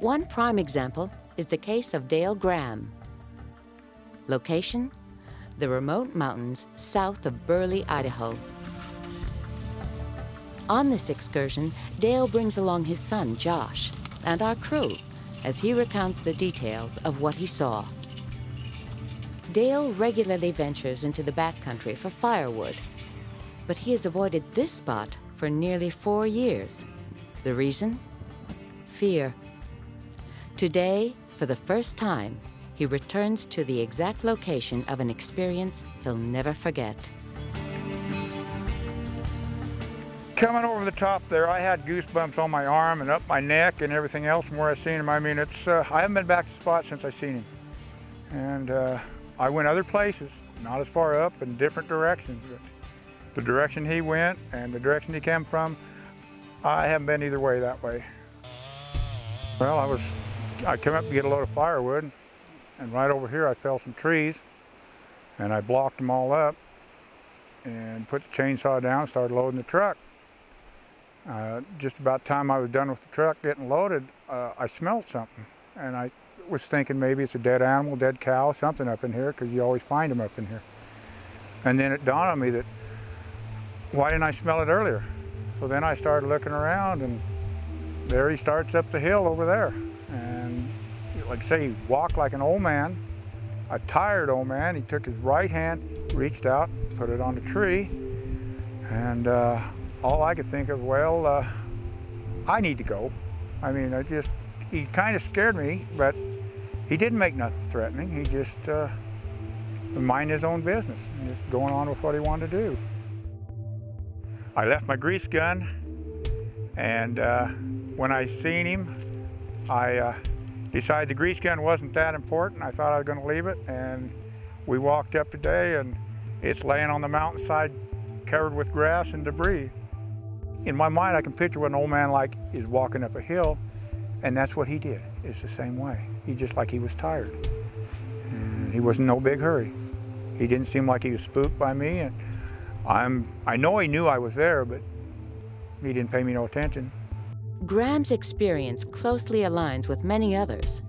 One prime example is the case of Dale Graham. Location? The remote mountains south of Burley, Idaho. On this excursion, Dale brings along his son, Josh, and our crew as he recounts the details of what he saw. Dale regularly ventures into the backcountry for firewood, but he has avoided this spot for nearly four years. The reason? Fear. Today, for the first time, he returns to the exact location of an experience he'll never forget. Coming over the top there, I had goosebumps on my arm and up my neck and everything else from where I seen him. I mean, it's uh, I haven't been back to the spot since I seen him. And uh, I went other places, not as far up in different directions. The direction he went and the direction he came from, I haven't been either way that way. Well, I was, I came up to get a load of firewood and right over here I fell some trees and I blocked them all up and put the chainsaw down and started loading the truck. Uh, just about time I was done with the truck getting loaded, uh, I smelled something. And I was thinking maybe it's a dead animal, dead cow, something up in here, because you always find them up in here. And then it dawned on me that, why didn't I smell it earlier? So then I started looking around and there he starts up the hill over there. And like I say, he walked like an old man, a tired old man. He took his right hand, reached out, put it on the tree, and uh, all I could think of, well, uh, I need to go. I mean, I just, he kind of scared me, but he didn't make nothing threatening. He just uh, mind his own business and just going on with what he wanted to do. I left my grease gun, and uh, when I seen him, I uh, decided the grease gun wasn't that important. I thought I was going to leave it, and we walked up today, and it's laying on the mountainside covered with grass and debris. In my mind, I can picture what an old man like is walking up a hill, and that's what he did. It's the same way. He just like he was tired. And he was in no big hurry. He didn't seem like he was spooked by me. And I'm, I know he knew I was there, but he didn't pay me no attention. Graham's experience closely aligns with many others.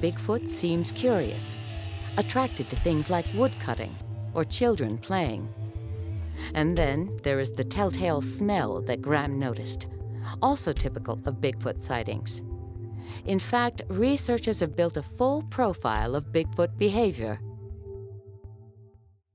Bigfoot seems curious, attracted to things like woodcutting or children playing. And then there is the telltale smell that Graham noticed, also typical of Bigfoot sightings. In fact, researchers have built a full profile of Bigfoot behavior